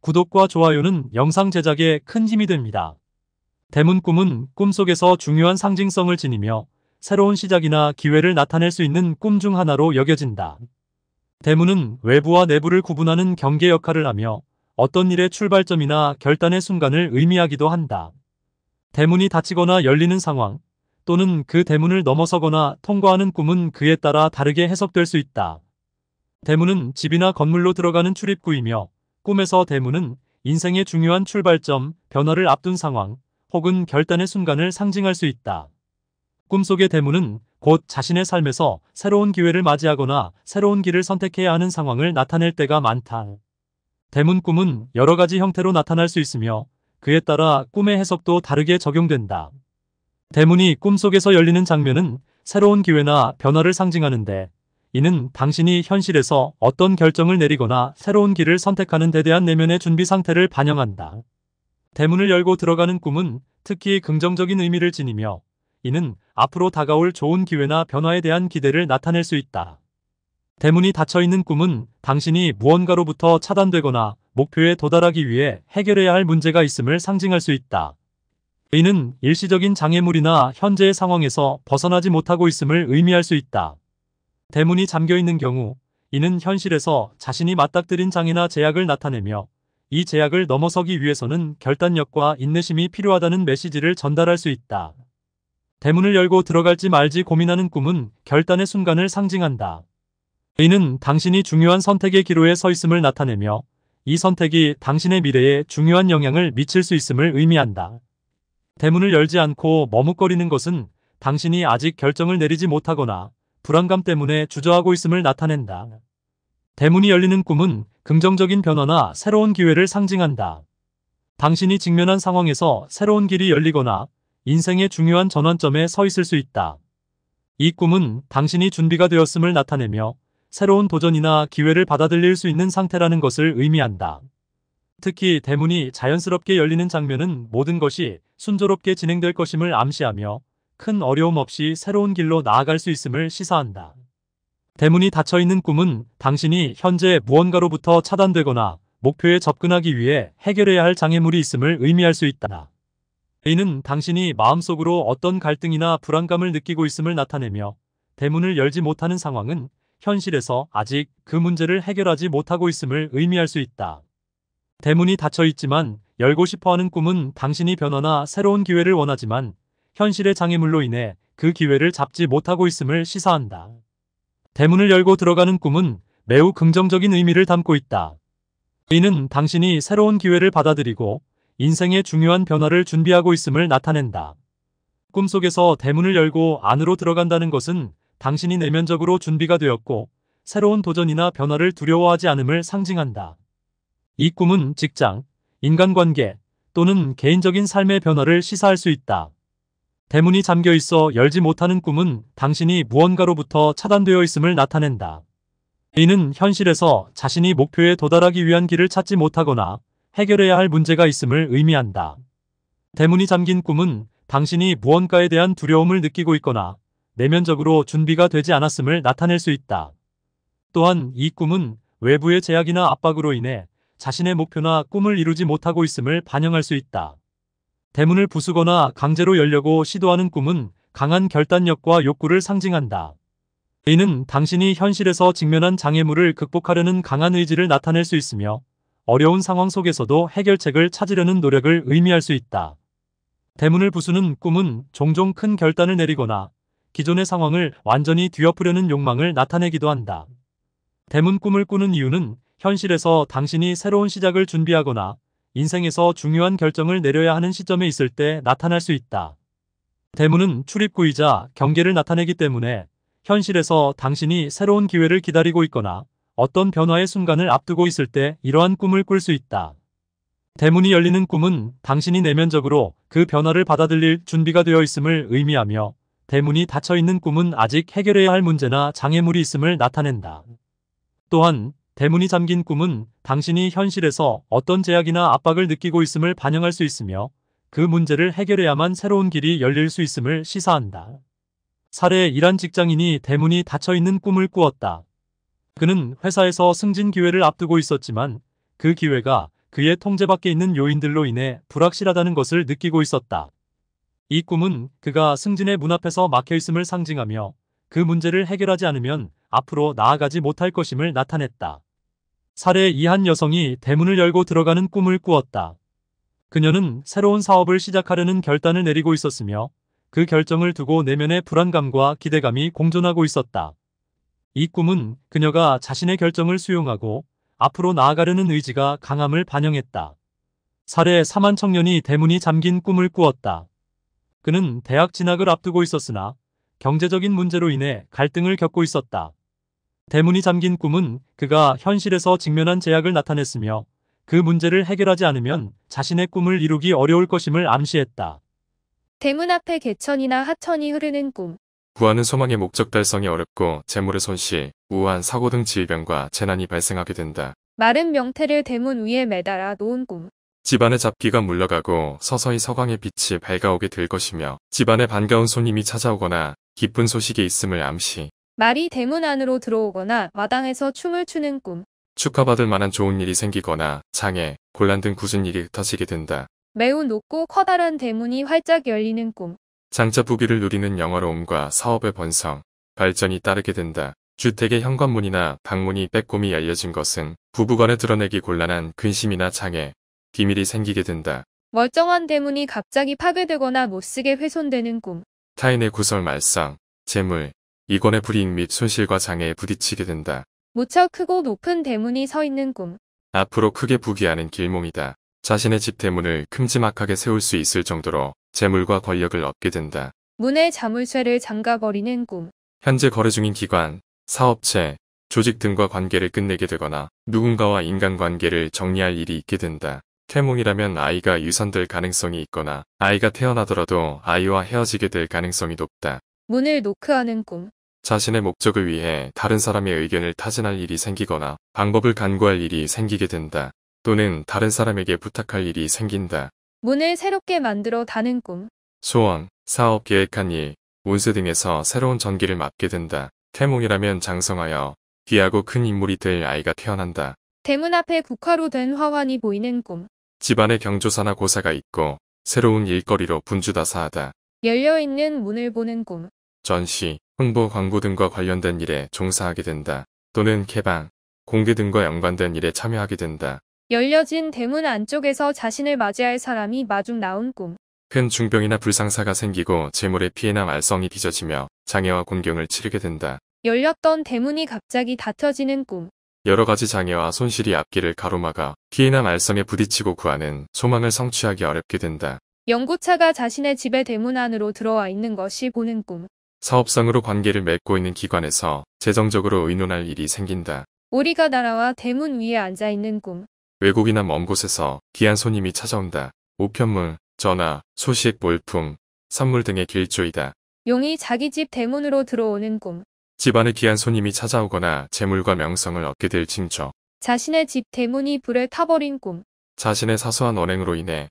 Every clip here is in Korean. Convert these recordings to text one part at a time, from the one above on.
구독과 좋아요는 영상 제작에 큰 힘이 됩니다. 대문 꿈은 꿈속에서 중요한 상징성을 지니며 새로운 시작이나 기회를 나타낼 수 있는 꿈 중 하나로 여겨진다. 대문은 외부와 내부를 구분하는 경계 역할을 하며 어떤 일의 출발점이나 결단의 순간을 의미하기도 한다. 대문이 닫히거나 열리는 상황 또는 그 대문을 넘어서거나 통과하는 꿈은 그에 따라 다르게 해석될 수 있다. 대문은 집이나 건물로 들어가는 출입구이며 꿈에서 대문은 인생의 중요한 출발점, 변화를 앞둔 상황 혹은 결단의 순간을 상징할 수 있다. 꿈속의 대문은 곧 자신의 삶에서 새로운 기회를 맞이하거나 새로운 길을 선택해야 하는 상황을 나타낼 때가 많다. 대문 꿈은 여러 가지 형태로 나타날 수 있으며 그에 따라 꿈의 해석도 다르게 적용된다. 대문이 꿈속에서 열리는 장면은 새로운 기회나 변화를 상징하는데 이는 당신이 현실에서 어떤 결정을 내리거나 새로운 길을 선택하는 데 대한 내면의 준비 상태를 반영한다. 대문을 열고 들어가는 꿈은 특히 긍정적인 의미를 지니며 이는 앞으로 다가올 좋은 기회나 변화에 대한 기대를 나타낼 수 있다. 대문이 닫혀있는 꿈은 당신이 무언가로부터 차단되거나 목표에 도달하기 위해 해결해야 할 문제가 있음을 상징할 수 있다. 이는 일시적인 장애물이나 현재의 상황에서 벗어나지 못하고 있음을 의미할 수 있다. 대문이 잠겨있는 경우 이는 현실에서 자신이 맞닥뜨린 장애나 제약을 나타내며 이 제약을 넘어서기 위해서는 결단력과 인내심이 필요하다는 메시지를 전달할 수 있다. 대문을 열고 들어갈지 말지 고민하는 꿈은 결단의 순간을 상징한다. 이는 당신이 중요한 선택의 기로에 서 있음을 나타내며 이 선택이 당신의 미래에 중요한 영향을 미칠 수 있음을 의미한다. 대문을 열지 않고 머뭇거리는 것은 당신이 아직 결정을 내리지 못하거나 불안감 때문에 주저하고 있음을 나타낸다. 대문이 열리는 꿈은 긍정적인 변화나 새로운 기회를 상징한다. 당신이 직면한 상황에서 새로운 길이 열리거나 인생의 중요한 전환점에 서 있을 수 있다. 이 꿈은 당신이 준비가 되었음을 나타내며 새로운 도전이나 기회를 받아들일 수 있는 상태라는 것을 의미한다. 특히 대문이 자연스럽게 열리는 장면은 모든 것이 순조롭게 진행될 것임을 암시하며 큰 어려움 없이 새로운 길로 나아갈 수 있음을 시사한다. 대문이 닫혀있는 꿈은 당신이 현재 무언가로부터 차단되거나 목표에 접근하기 위해 해결해야 할 장애물이 있음을 의미할 수 있다. 이는 당신이 마음속으로 어떤 갈등이나 불안감을 느끼고 있음을 나타내며 대문을 열지 못하는 상황은 현실에서 아직 그 문제를 해결하지 못하고 있음을 의미할 수 있다. 대문이 닫혀 있지만 열고 싶어 하는 꿈은 당신이 변화나 새로운 기회를 원하지만 현실의 장애물로 인해 그 기회를 잡지 못하고 있음을 시사한다. 대문을 열고 들어가는 꿈은 매우 긍정적인 의미를 담고 있다. 이는 당신이 새로운 기회를 받아들이고 인생의 중요한 변화를 준비하고 있음을 나타낸다. 꿈속에서 대문을 열고 안으로 들어간다는 것은 당신이 내면적으로 준비가 되었고 새로운 도전이나 변화를 두려워하지 않음을 상징한다. 이 꿈은 직장, 인간관계 또는 개인적인 삶의 변화를 시사할 수 있다. 대문이 잠겨 있어 열지 못하는 꿈은 당신이 무언가로부터 차단되어 있음을 나타낸다. 이는 현실에서 자신이 목표에 도달하기 위한 길을 찾지 못하거나 해결해야 할 문제가 있음을 의미한다. 대문이 잠긴 꿈은 당신이 무언가에 대한 두려움을 느끼고 있거나 내면적으로 준비가 되지 않았음을 나타낼 수 있다. 또한 이 꿈은 외부의 제약이나 압박으로 인해 자신의 목표나 꿈을 이루지 못하고 있음을 반영할 수 있다. 대문을 부수거나 강제로 열려고 시도하는 꿈은 강한 결단력과 욕구를 상징한다. 이는 당신이 현실에서 직면한 장애물을 극복하려는 강한 의지를 나타낼 수 있으며 어려운 상황 속에서도 해결책을 찾으려는 노력을 의미할 수 있다. 대문을 부수는 꿈은 종종 큰 결단을 내리거나 기존의 상황을 완전히 뒤엎으려는 욕망을 나타내기도 한다. 대문 꿈을 꾸는 이유는 현실에서 당신이 새로운 시작을 준비하거나 인생에서 중요한 결정을 내려야 하는 시점에 있을 때 나타날 수 있다. 대문은 출입구이자 경계를 나타내기 때문에 현실에서 당신이 새로운 기회를 기다리고 있거나 어떤 변화의 순간을 앞두고 있을 때 이러한 꿈을 꿀 수 있다. 대문이 열리는 꿈은 당신이 내면적으로 그 변화를 받아들일 준비가 되어 있음을 의미하며 대문이 닫혀 있는 꿈은 아직 해결해야 할 문제나 장애물이 있음을 나타낸다. 또한 대문이 잠긴 꿈은 당신이 현실에서 어떤 제약이나 압박을 느끼고 있음을 반영할 수 있으며 그 문제를 해결해야만 새로운 길이 열릴 수 있음을 시사한다. 사례 일한 직장인이 대문이 닫혀 있는 꿈을 꾸었다. 그는 회사에서 승진 기회를 앞두고 있었지만 그 기회가 그의 통제 밖에 있는 요인들로 인해 불확실하다는 것을 느끼고 있었다. 이 꿈은 그가 승진의 문 앞에서 막혀 있음을 상징하며 그 문제를 해결하지 않으면 앞으로 나아가지 못할 것임을 나타냈다. 살해 이한 여성이 대문을 열고 들어가는 꿈을 꾸었다. 그녀는 새로운 사업을 시작하려는 결단을 내리고 있었으며 그 결정을 두고 내면의 불안감과 기대감이 공존하고 있었다. 이 꿈은 그녀가 자신의 결정을 수용하고 앞으로 나아가려는 의지가 강함을 반영했다. 살해 3한 청년이 대문이 잠긴 꿈을 꾸었다. 그는 대학 진학을 앞두고 있었으나 경제적인 문제로 인해 갈등을 겪고 있었다. 대문이 잠긴 꿈은 그가 현실에서 직면한 제약을 나타냈으며 그 문제를 해결하지 않으면 자신의 꿈을 이루기 어려울 것임을 암시했다. 대문 앞에 개천이나 하천이 흐르는 꿈. 구하는 소망의 목적 달성이 어렵고 재물의 손실, 우한 사고 등 질병과 재난이 발생하게 된다. 마른 명태를 대문 위에 매달아 놓은 꿈. 집안의 잡기가 물러가고 서서히 서광의 빛이 밝아오게 될 것이며 집안에 반가운 손님이 찾아오거나 기쁜 소식이 있음을 암시. 말이 대문 안으로 들어오거나 마당에서 춤을 추는 꿈. 축하받을 만한 좋은 일이 생기거나 장애, 곤란 등 굳은 일이 흩어지게 된다. 매우 높고 커다란 대문이 활짝 열리는 꿈. 장차 부귀를 누리는 영화로움과 사업의 번성, 발전이 따르게 된다. 주택의 현관문이나 방문이 빼꼼히 열려진 것은 부부간에 드러내기 곤란한 근심이나 장애, 비밀이 생기게 된다. 멀쩡한 대문이 갑자기 파괴되거나 못쓰게 훼손되는 꿈. 타인의 구설 말상, 재물, 이권의 불이익 및 손실과 장애에 부딪히게 된다. 무척 크고 높은 대문이 서 있는 꿈. 앞으로 크게 부귀하는 길몽이다. 자신의 집 대문을 큼지막하게 세울 수 있을 정도로 재물과 권력을 얻게 된다. 문의 자물쇠를 잠가버리는 꿈. 현재 거래 중인 기관, 사업체, 조직 등과 관계를 끝내게 되거나 누군가와 인간관계를 정리할 일이 있게 된다. 태몽이라면 아이가 유산될 가능성이 있거나 아이가 태어나더라도 아이와 헤어지게 될 가능성이 높다. 문을 노크하는 꿈. 자신의 목적을 위해 다른 사람의 의견을 타진할 일이 생기거나 방법을 간구할 일이 생기게 된다. 또는 다른 사람에게 부탁할 일이 생긴다. 문을 새롭게 만들어 다는 꿈. 소원, 사업 계획한 일, 운세 등에서 새로운 전기를 맞게 된다. 태몽이라면 장성하여 귀하고 큰 인물이 될 아이가 태어난다. 대문 앞에 국화로 된 화환이 보이는 꿈. 집안에 경조사나 고사가 있고 새로운 일거리로 분주다사하다. 열려있는 문을 보는 꿈. 전시, 홍보 광고 등과 관련된 일에 종사하게 된다. 또는 개방, 공개 등과 연관된 일에 참여하게 된다. 열려진 대문 안쪽에서 자신을 맞이할 사람이 마중 나온 꿈. 큰 중병이나 불상사가 생기고 재물의 피해나 말썽이 빚어지며 장애와 곤경을 치르게 된다. 열렸던 대문이 갑자기 닫혀지는 꿈. 여러 가지 장애와 손실이 앞길을 가로막아 피해나 말썽에 부딪히고 구하는 소망을 성취하기 어렵게 된다. 연고차가 자신의 집의 대문 안으로 들어와 있는 것이 보는 꿈. 사업상으로 관계를 맺고 있는 기관에서 재정적으로 의논할 일이 생긴다. 오리가 날아와 대문 위에 앉아 있는 꿈. 외국이나 먼 곳에서 귀한 손님이 찾아온다. 우편물, 전화, 소식, 몰품, 선물 등의 길조이다. 용이 자기 집 대문으로 들어오는 꿈. 집안에 귀한 손님이 찾아오거나 재물과 명성을 얻게 될 징조. 자신의 집 대문이 불에 타버린 꿈. 자신의 사소한 언행으로 인해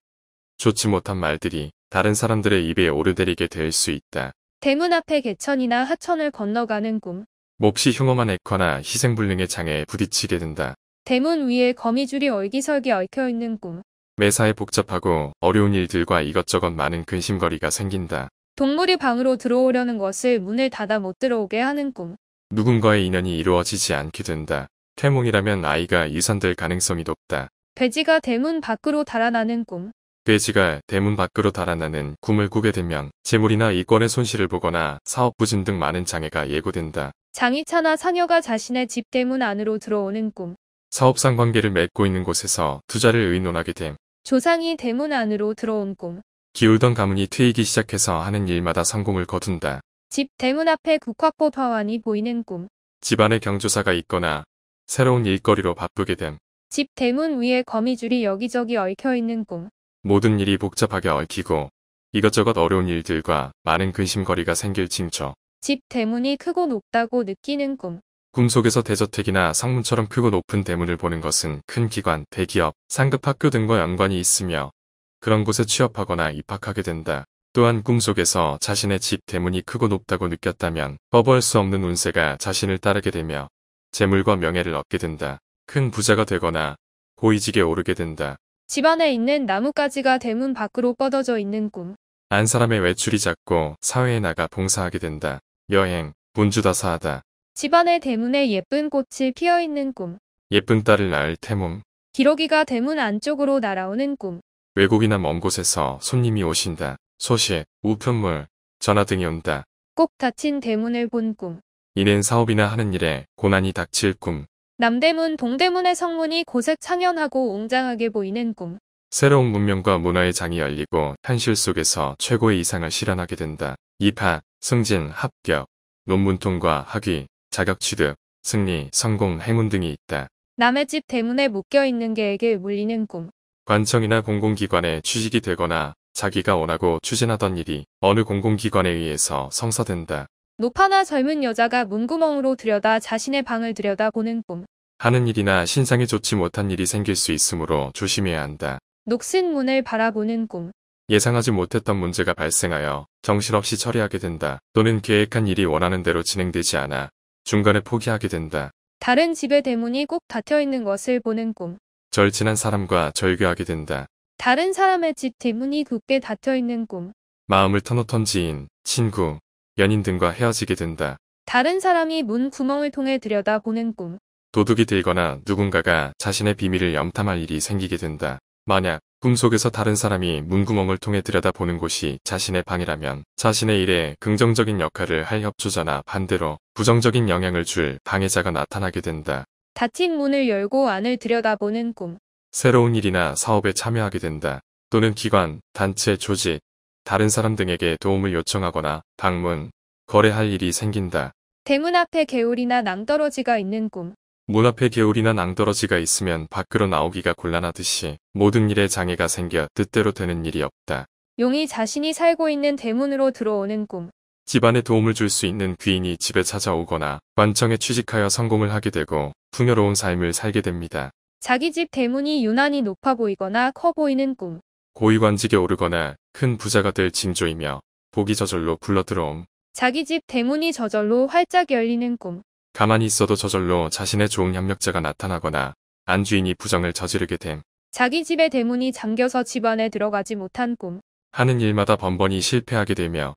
좋지 못한 말들이 다른 사람들의 입에 오르내리게 될 수 있다. 대문 앞에 개천이나 하천을 건너가는 꿈. 몹시 흉엄한 액화나 희생불능의 장애에 부딪히게 된다. 대문 위에 거미줄이 얼기설기 얽혀 있는 꿈. 매사에 복잡하고 어려운 일들과 이것저것 많은 근심거리가 생긴다. 동물이 방으로 들어오려는 것을 문을 닫아 못 들어오게 하는 꿈. 누군가의 인연이 이루어지지 않게 된다. 태몽이라면 아이가 유산될 가능성이 높다. 돼지가 대문 밖으로 달아나는 꿈. 돼지가 대문 밖으로 달아나는 꿈을 꾸게 되면 재물이나 이권의 손실을 보거나 사업 부진 등 많은 장애가 예고된다. 장이차나 상여가 자신의 집 대문 안으로 들어오는 꿈. 사업상 관계를 맺고 있는 곳에서 투자를 의논하게 됨. 조상이 대문 안으로 들어온 꿈. 기울던 가문이 트이기 시작해서 하는 일마다 성공을 거둔다. 집 대문 앞에 국화꽃 화환이 보이는 꿈. 집안에 경조사가 있거나 새로운 일거리로 바쁘게 됨. 집 대문 위에 거미줄이 여기저기 얽혀 있는 꿈. 모든 일이 복잡하게 얽히고 이것저것 어려운 일들과 많은 근심거리가 생길 징조. 집 대문이 크고 높다고 느끼는 꿈. 꿈속에서 대저택이나 상문처럼 크고 높은 대문을 보는 것은 큰 기관, 대기업, 상급 학교 등과 연관이 있으며 그런 곳에 취업하거나 입학하게 된다. 또한 꿈속에서 자신의 집 대문이 크고 높다고 느꼈다면 꺼버할 수 없는 운세가 자신을 따르게 되며 재물과 명예를 얻게 된다. 큰 부자가 되거나 고위직에 오르게 된다. 집안에 있는 나뭇가지가 대문 밖으로 뻗어져 있는 꿈. 안 사람의 외출이 잦고 사회에 나가 봉사하게 된다. 여행, 문주다사하다. 집안의 대문에 예쁜 꽃이 피어 있는 꿈. 예쁜 딸을 낳을 태몽. 기러기가 대문 안쪽으로 날아오는 꿈. 외국이나 먼 곳에서 손님이 오신다. 소식, 우편물, 전화 등이 온다. 꼭 닫힌 대문을 본 꿈. 이는 사업이나 하는 일에 고난이 닥칠 꿈. 남대문 동대문의 성문이 고색 창연하고 웅장하게 보이는 꿈. 새로운 문명과 문화의 장이 열리고 현실 속에서 최고의 이상을 실현하게 된다. 입학, 승진, 합격, 논문 통과, 학위, 자격 취득, 승리, 성공, 행운 등이 있다. 남의 집 대문에 묶여 있는 개에게 물리는 꿈. 관청이나 공공기관에 취직이 되거나 자기가 원하고 추진하던 일이 어느 공공기관에 의해서 성사된다. 노파나 젊은 여자가 문구멍으로 들여다 자신의 방을 들여다보는 꿈. 하는 일이나 신상에 좋지 못한 일이 생길 수 있으므로 조심해야 한다. 녹슨 문을 바라보는 꿈. 예상하지 못했던 문제가 발생하여 정신없이 처리하게 된다. 또는 계획한 일이 원하는 대로 진행되지 않아 중간에 포기하게 된다. 다른 집의 대문이 꼭 닫혀 있는 것을 보는 꿈. 절친한 사람과 절교하게 된다. 다른 사람의 집 대문이 굳게 닫혀 있는 꿈. 마음을 터놓던 지인, 친구, 연인 등과 헤어지게 된다. 다른 사람이 문 구멍을 통해 들여다보는 꿈. 도둑이 들거나 누군가가 자신의 비밀을 염탐할 일이 생기게 된다. 만약 꿈속에서 다른 사람이 문구멍을 통해 들여다보는 곳이 자신의 방이라면 자신의 일에 긍정적인 역할을 할 협조자나 반대로 부정적인 영향을 줄 방해자가 나타나게 된다. 닫힌 문을 열고 안을 들여다보는 꿈. 새로운 일이나 사업에 참여하게 된다. 또는 기관, 단체, 조직, 다른 사람 등에게 도움을 요청하거나 방문, 거래할 일이 생긴다. 대문 앞에 개울이나 낭떠러지가 있는 꿈. 문 앞에 개울이나 낭떠러지가 있으면 밖으로 나오기가 곤란하듯이 모든 일에 장애가 생겨 뜻대로 되는 일이 없다. 용이 자신이 살고 있는 대문으로 들어오는 꿈. 집안에 도움을 줄 수 있는 귀인이 집에 찾아오거나 관청에 취직하여 성공을 하게 되고 풍요로운 삶을 살게 됩니다. 자기 집 대문이 유난히 높아 보이거나 커 보이는 꿈. 고위관직에 오르거나 큰 부자가 될 징조이며 복이 저절로 굴러들어옴. 자기 집 대문이 저절로 활짝 열리는 꿈. 가만히 있어도 저절로 자신의 좋은 협력자가 나타나거나 안주인이 부정을 저지르게 됨. 자기 집의 대문이 잠겨서 집 안에 들어가지 못한 꿈. 하는 일마다 번번이 실패하게 되며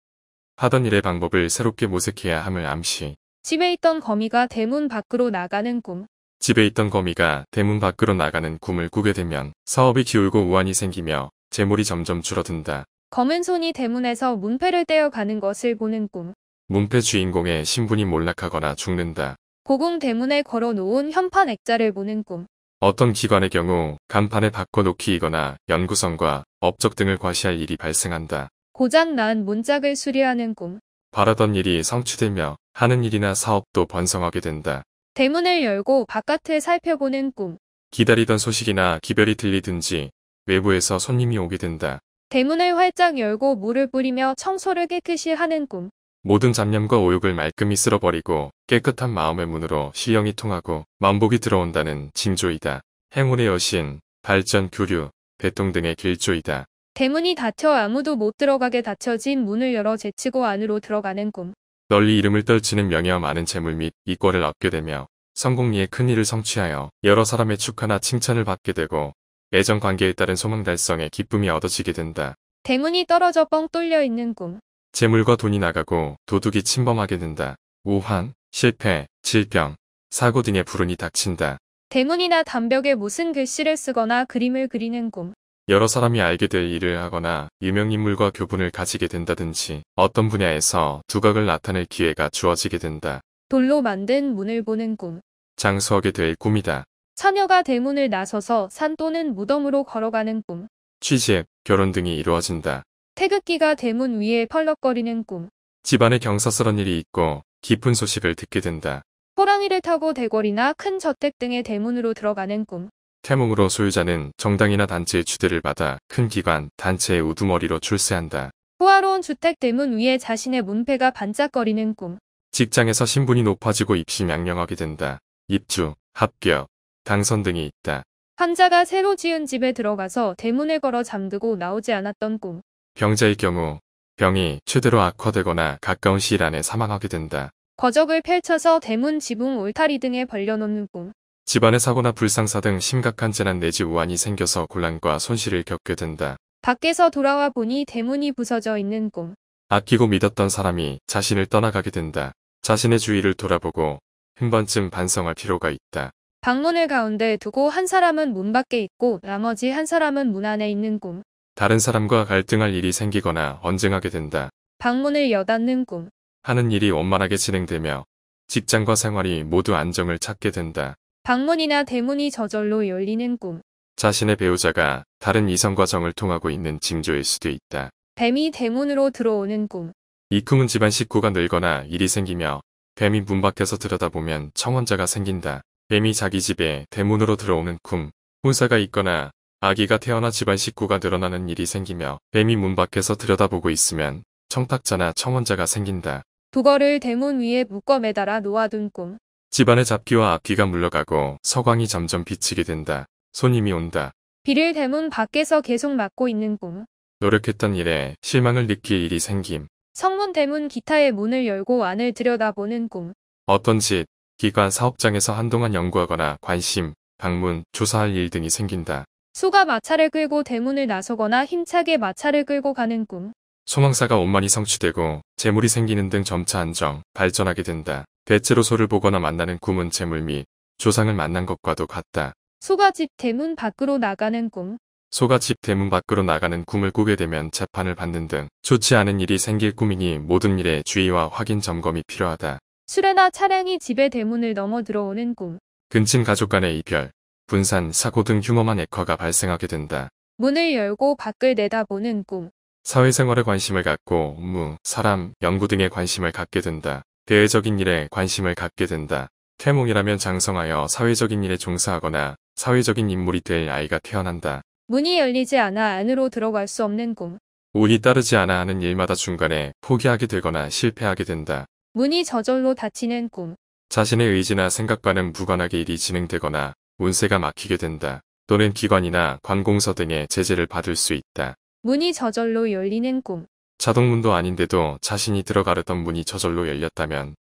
하던 일의 방법을 새롭게 모색해야 함을 암시. 집에 있던 거미가 대문 밖으로 나가는 꿈. 집에 있던 거미가 대문 밖으로 나가는 꿈을 꾸게 되면 사업이 기울고 우환이 생기며 재물이 점점 줄어든다. 검은 손이 대문에서 문패를 떼어가는 것을 보는 꿈. 문패 주인공의 신분이 몰락하거나 죽는다. 고궁 대문에 걸어놓은 현판 액자를 보는 꿈. 어떤 기관의 경우 간판에 바꿔놓기이거나 연구성과 업적 등을 과시할 일이 발생한다. 고장 난 문짝을 수리하는 꿈. 바라던 일이 성취되며 하는 일이나 사업도 번성하게 된다. 대문을 열고 바깥을 살펴보는 꿈. 기다리던 소식이나 기별이 들리든지 외부에서 손님이 오게 된다. 대문을 활짝 열고 물을 뿌리며 청소를 깨끗이 하는 꿈. 모든 잡념과 오욕을 말끔히 쓸어버리고 깨끗한 마음의 문으로 시영이 통하고 만복이 들어온다는 징조이다. 행운의 여신, 발전, 교류, 대통 등의 길조이다. 대문이 닫혀 아무도 못 들어가게 닫혀진 문을 열어 제치고 안으로 들어가는 꿈. 널리 이름을 떨치는 명예와 많은 재물 및 이권을 얻게 되며 성공리에 큰 일을 성취하여 여러 사람의 축하나 칭찬을 받게 되고 애정 관계에 따른 소망 달성에 기쁨이 얻어지게 된다. 대문이 떨어져 뻥 뚫려 있는 꿈. 재물과 돈이 나가고 도둑이 침범하게 된다. 우환, 실패, 질병, 사고 등의 불운이 닥친다. 대문이나 담벽에 무슨 글씨를 쓰거나 그림을 그리는 꿈. 여러 사람이 알게 될 일을 하거나 유명인물과 교분을 가지게 된다든지 어떤 분야에서 두각을 나타낼 기회가 주어지게 된다. 돌로 만든 문을 보는 꿈. 장수하게 될 꿈이다. 처녀가 대문을 나서서 산 또는 무덤으로 걸어가는 꿈. 취직, 결혼 등이 이루어진다. 태극기가 대문 위에 펄럭거리는 꿈. 집안에 경사스런 일이 있고 깊은 소식을 듣게 된다. 호랑이를 타고 대궐이나 큰 저택 등의 대문으로 들어가는 꿈. 태몽으로 소유자는 정당이나 단체의 주대를 받아 큰 기관, 단체의 우두머리로 출세한다. 호화로운 주택 대문 위에 자신의 문패가 반짝거리는 꿈. 직장에서 신분이 높아지고 입시 명령하게 된다. 입주, 합격, 당선 등이 있다. 환자가 새로 지은 집에 들어가서 대문을 걸어 잠들고 나오지 않았던 꿈. 병자의 경우 병이 최대로 악화되거나 가까운 시일 안에 사망하게 된다. 거적을 펼쳐서 대문 지붕 울타리 등에 벌려놓는 꿈. 집안에 사고나 불상사 등 심각한 재난 내지 우환이 생겨서 곤란과 손실을 겪게 된다. 밖에서 돌아와 보니 대문이 부서져 있는 꿈. 아끼고 믿었던 사람이 자신을 떠나가게 된다. 자신의 주위를 돌아보고 한 번쯤 반성할 필요가 있다. 방문을 가운데 두고 한 사람은 문 밖에 있고 나머지 한 사람은 문 안에 있는 꿈. 다른 사람과 갈등할 일이 생기거나 언쟁하게 된다. 방문을 여닫는 꿈. 하는 일이 원만하게 진행되며 직장과 생활이 모두 안정을 찾게 된다. 방문이나 대문이 저절로 열리는 꿈. 자신의 배우자가 다른 이성과 정을 통하고 있는 징조일 수도 있다. 뱀이 대문으로 들어오는 꿈. 이 꿈은 집안 식구가 늘거나 일이 생기며 뱀이 문 밖에서 들여다보면 청원자가 생긴다. 뱀이 자기 집에 대문으로 들어오는 꿈. 혼사가 있거나 아기가 태어나 집안 식구가 늘어나는 일이 생기며 뱀이 문 밖에서 들여다보고 있으면 청탁자나 청원자가 생긴다. 두거를 대문 위에 묶어 매달아 놓아둔 꿈. 집안의 잡기와 악기가 물러가고 서광이 점점 비치게 된다. 손님이 온다. 비를 대문 밖에서 계속 막고 있는 꿈. 노력했던 일에 실망을 느낄 일이 생김. 성문 대문 기타의 문을 열고 안을 들여다보는 꿈. 어떤 집, 기관, 사업장에서 한동안 연구하거나 관심, 방문, 조사할 일 등이 생긴다. 수가 마차를 끌고 대문을 나서거나 힘차게 마차를 끌고 가는 꿈. 소망사가 원만히 성취되고 재물이 생기는 등 점차 안정, 발전하게 된다. 대체로 소를 보거나 만나는 꿈은 재물 및 조상을 만난 것과도 같다. 소가 집 대문 밖으로 나가는 꿈. 소가 집 대문 밖으로 나가는 꿈을 꾸게 되면 재판을 받는 등 좋지 않은 일이 생길 꿈이니 모든 일에 주의와 확인 점검이 필요하다. 수레나 차량이 집의 대문을 넘어 들어오는 꿈. 근친 가족 간의 이별, 분산, 사고 등 흉엄한 액화가 발생하게 된다. 문을 열고 밖을 내다보는 꿈. 사회생활에 관심을 갖고 업무, 사람, 연구 등에 관심을 갖게 된다. 대외적인 일에 관심을 갖게 된다. 태몽이라면 장성하여 사회적인 일에 종사하거나 사회적인 인물이 될 아이가 태어난다. 문이 열리지 않아 안으로 들어갈 수 없는 꿈. 운이 따르지 않아 하는 일마다 중간에 포기하게 되거나 실패하게 된다. 문이 저절로 닫히는 꿈. 자신의 의지나 생각과는 무관하게 일이 진행되거나 운세가 막히게 된다. 또는 기관이나 관공서 등의 제재를 받을 수 있다. 문이 저절로 열리는 꿈. 자동문도 아닌데도 자신이 들어가려던 문이 저절로 열렸다면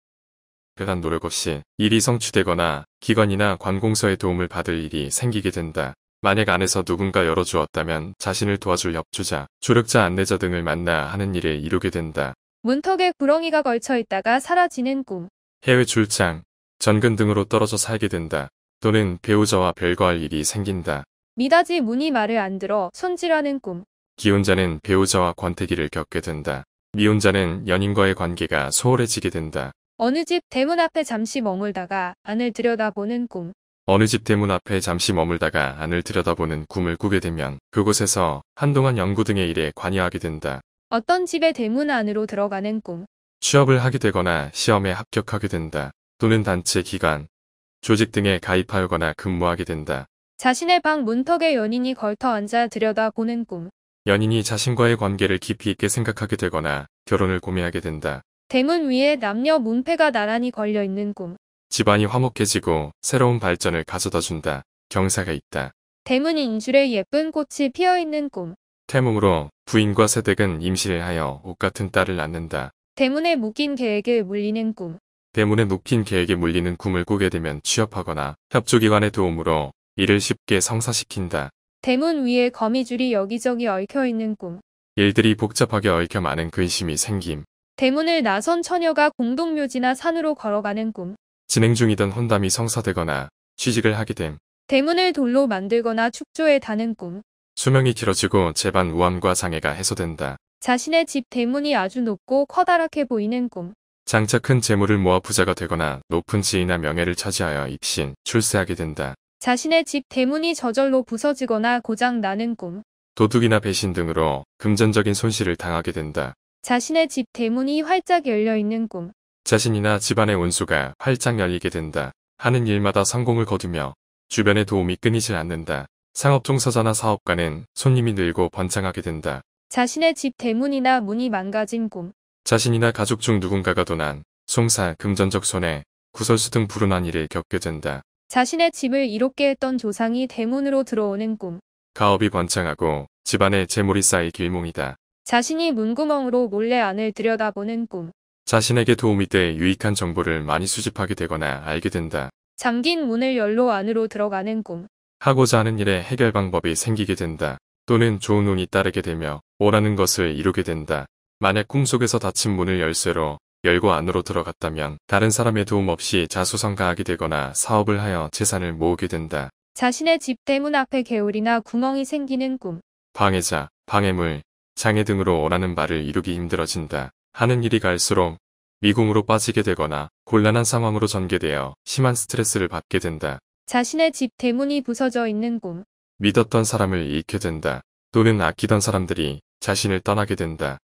그간 노력 없이 일이 성취되거나 기관이나 관공서의 도움을 받을 일이 생기게 된다. 만약 안에서 누군가 열어주었다면 자신을 도와줄 협주자, 조력자 안내자 등을 만나 하는 일을 이루게 된다. 문턱에 구렁이가 걸쳐 있다가 사라지는 꿈. 해외 출장, 전근 등으로 떨어져 살게 된다. 또는 배우자와 별거할 일이 생긴다. 미닫이 문이 말을 안 들어 손질하는 꿈. 기혼자는 배우자와 권태기를 겪게 된다. 미혼자는 연인과의 관계가 소홀해지게 된다. 어느 집 대문 앞에 잠시 머물다가 안을 들여다보는 꿈. 어느 집 대문 앞에 잠시 머물다가 안을 들여다보는 꿈을 꾸게 되면 그곳에서 한동안 연구 등의 일에 관여하게 된다. 어떤 집의 대문 안으로 들어가는 꿈. 취업을 하게 되거나 시험에 합격하게 된다. 또는 단체 기관, 조직 등에 가입하거나 근무하게 된다. 자신의 방 문턱에 연인이 걸터 앉아 들여다보는 꿈. 연인이 자신과의 관계를 깊이 있게 생각하게 되거나 결혼을 고민하게 된다. 대문 위에 남녀 문패가 나란히 걸려 있는 꿈. 집안이 화목해지고 새로운 발전을 가져다 준다. 경사가 있다. 대문 인줄에 예쁜 꽃이 피어 있는 꿈. 태몽으로 부인과 새댁은 임신을 하여 옷 같은 딸을 낳는다. 대문에 묶인 계획에 물리는 꿈. 대문에 묶인 계획에 물리는 꿈을 꾸게 되면 취업하거나 협조기관의 도움으로 일을 쉽게 성사시킨다. 대문 위에 거미줄이 여기저기 얽혀 있는 꿈. 일들이 복잡하게 얽혀 많은 근심이 생김. 대문을 나선 처녀가 공동묘지나 산으로 걸어가는 꿈. 진행 중이던 혼담이 성사되거나 취직을 하게 됨. 대문을 돌로 만들거나 축조에 다는 꿈. 수명이 길어지고 재반 우환과 장애가 해소된다. 자신의 집 대문이 아주 높고 커다랗게 보이는 꿈. 장차 큰 재물을 모아 부자가 되거나 높은 지위나 명예를 차지하여 입신, 출세하게 된다. 자신의 집 대문이 저절로 부서지거나 고장 나는 꿈. 도둑이나 배신 등으로 금전적인 손실을 당하게 된다. 자신의 집 대문이 활짝 열려 있는 꿈. 자신이나 집안의 운수가 활짝 열리게 된다. 하는 일마다 성공을 거두며 주변의 도움이 끊이질 않는다. 상업 종사자나 사업가는 손님이 늘고 번창하게 된다. 자신의 집 대문이나 문이 망가진 꿈. 자신이나 가족 중 누군가가 도난, 송사, 금전적 손해, 구설수 등 불운한 일을 겪게 된다. 자신의 집을 이롭게 했던 조상이 대문으로 들어오는 꿈. 가업이 번창하고 집안에 재물이 쌓일 길몽이다. 자신이 문구멍으로 몰래 안을 들여다보는 꿈. 자신에게 도움이 돼 유익한 정보를 많이 수집하게 되거나 알게 된다. 잠긴 문을 열로 안으로 들어가는 꿈. 하고자 하는 일에 해결 방법이 생기게 된다. 또는 좋은 운이 따르게 되며 원하는 것을 이루게 된다. 만약 꿈속에서 닫힌 문을 열쇠로 열고 안으로 들어갔다면 다른 사람의 도움 없이 자수성가하게 되거나 사업을 하여 재산을 모으게 된다. 자신의 집 대문 앞에 개울이나 구멍이 생기는 꿈. 방해자, 방해물, 장애 등으로 원하는 바를 이루기 힘들어진다. 하는 일이 갈수록 미궁으로 빠지게 되거나 곤란한 상황으로 전개되어 심한 스트레스를 받게 된다. 자신의 집 대문이 부서져 있는 꿈. 믿었던 사람을 잃게 된다. 또는 아끼던 사람들이 자신을 떠나게 된다.